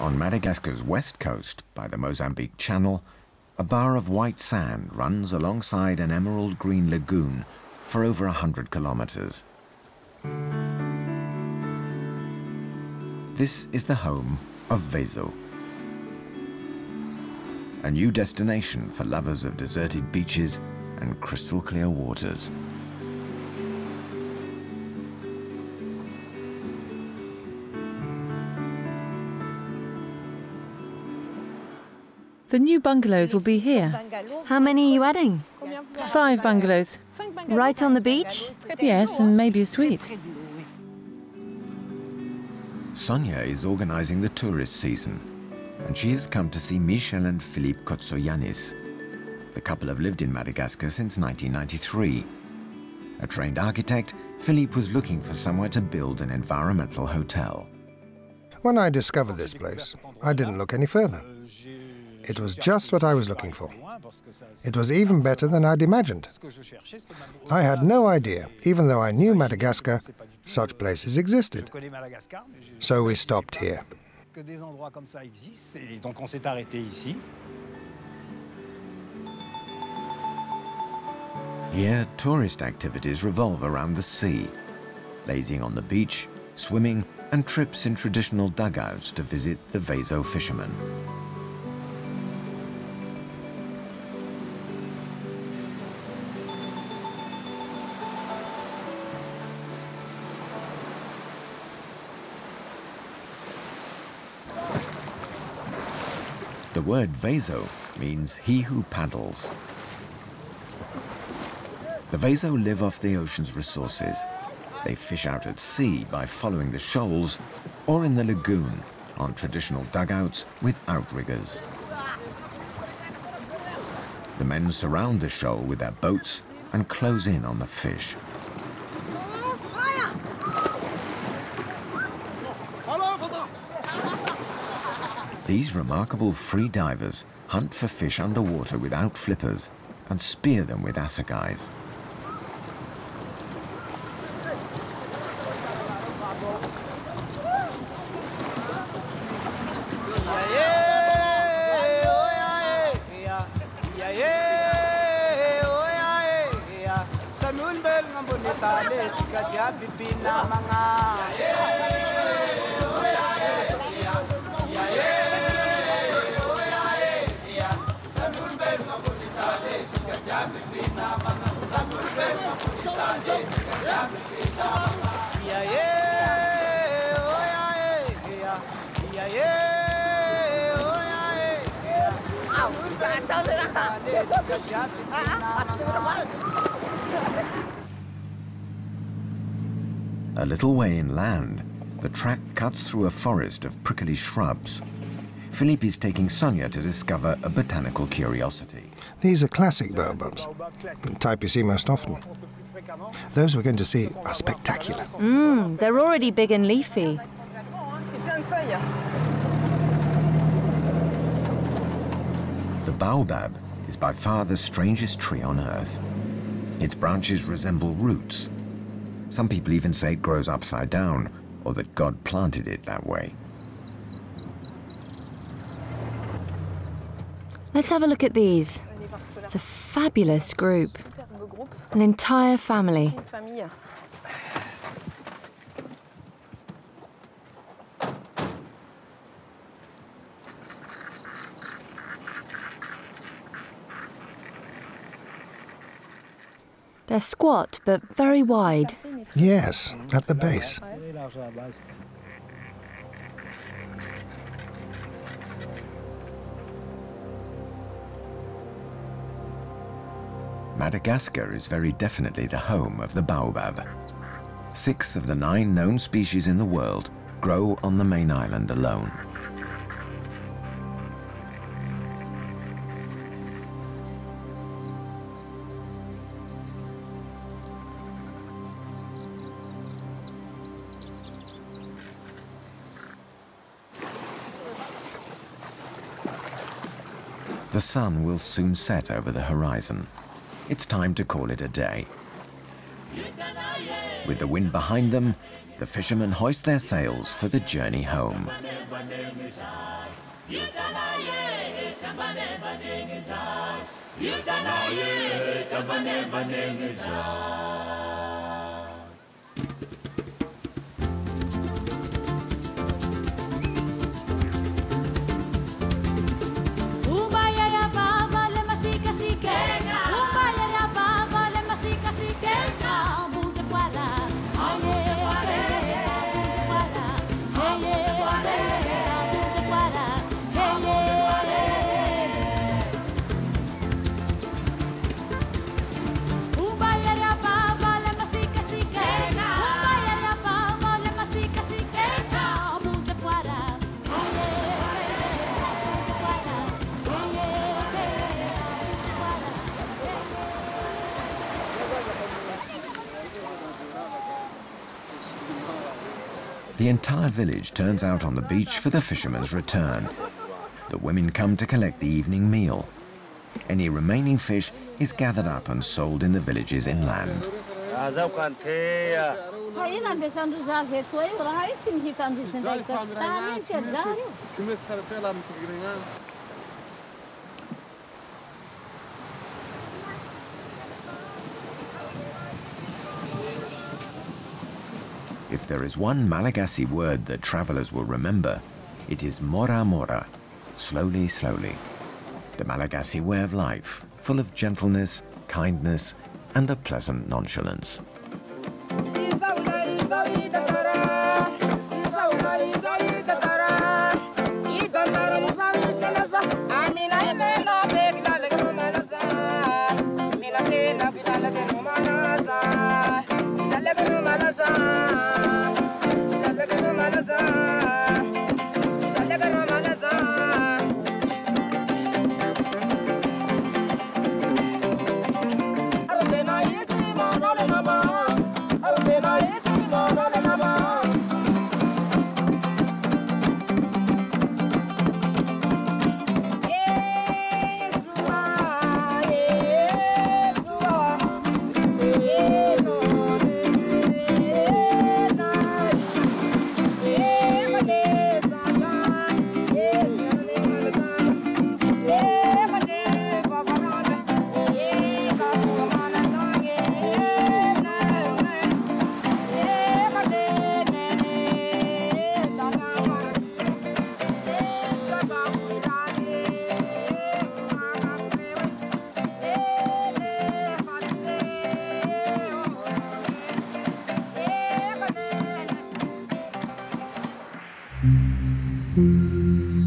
On Madagascar's west coast, by the Mozambique Channel, a bar of white sand runs alongside an emerald green lagoon for over a hundred kilometers. This is the home of Vezo, a new destination for lovers of deserted beaches and crystal clear waters. The new bungalows will be here. How many are you adding? Five bungalows. Right on the beach? Yes, and maybe a suite. Sonia is organizing the tourist season, and she has come to see Michel and Philippe Kotsoyanis. The couple have lived in Madagascar since 1993. A trained architect, Philippe was looking for somewhere to build an environmental hotel. When I discovered this place, I didn't look any further. It was just what I was looking for. It was even better than I'd imagined. I had no idea, even though I knew Madagascar, such places existed. So we stopped here. Here, tourist activities revolve around the sea, lazing on the beach, swimming, and trips in traditional dugouts to visit the Vezo fishermen. The word Vezo means he who paddles. The Vezo live off the ocean's resources. They fish out at sea by following the shoals or in the lagoon on traditional dugouts with outriggers. The men surround the shoal with their boats and close in on the fish. These remarkable free divers hunt for fish underwater without flippers and spear them with assegais. A little way inland, the track cuts through a forest of prickly shrubs. Philippe is taking Sonia to discover a botanical curiosity. These are classic baobabs, the type you see most often. Those we're going to see are spectacular. Mmm, they're already big and leafy. Baobab is by far the strangest tree on earth. Its branches resemble roots. Some people even say it grows upside down, or that God planted it that way. Let's have a look at these. It's a fabulous group. An entire family. They're squat but very wide. Yes, at the base. Madagascar is very definitely the home of the baobab. Six of the nine known species in the world grow on the main island alone. The sun will soon set over the horizon. It's time to call it a day. With the wind behind them, the fishermen hoist their sails for the journey home. The entire village turns out on the beach for the fishermen's return. The women come to collect the evening meal. Any remaining fish is gathered up and sold in the villages inland. If there is one Malagasy word that travelers will remember, it is mora mora, slowly, slowly. The Malagasy way of life, full of gentleness, kindness, and a pleasant nonchalance. Mm-hmm.